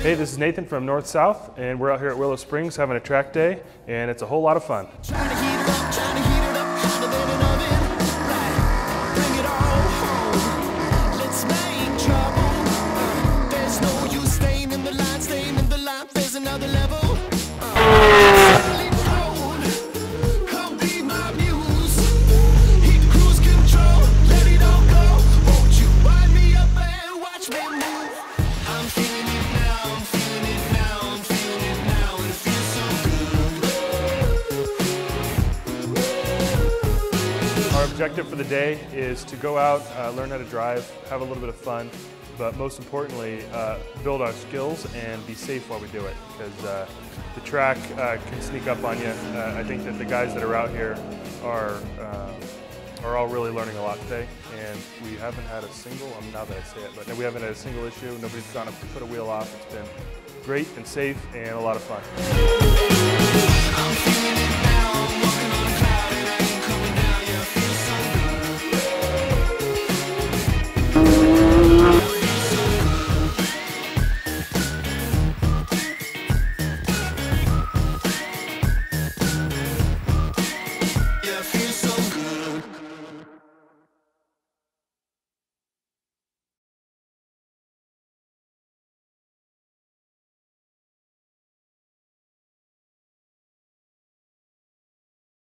Hey, this is Nathan from North South, and we're out here at Willow Springs having a track day, and it's a whole lot of fun. Trying to Our objective for the day is to go out, uh, learn how to drive, have a little bit of fun, but most importantly, uh, build our skills and be safe while we do it. Because uh, the track uh, can sneak up on you. Uh, I think that the guys that are out here are uh, are all really learning a lot today, and we haven't had a single. Um, now that I say it, but we haven't had a single issue. Nobody's gone to put a wheel off. It's been great and safe and a lot of fun.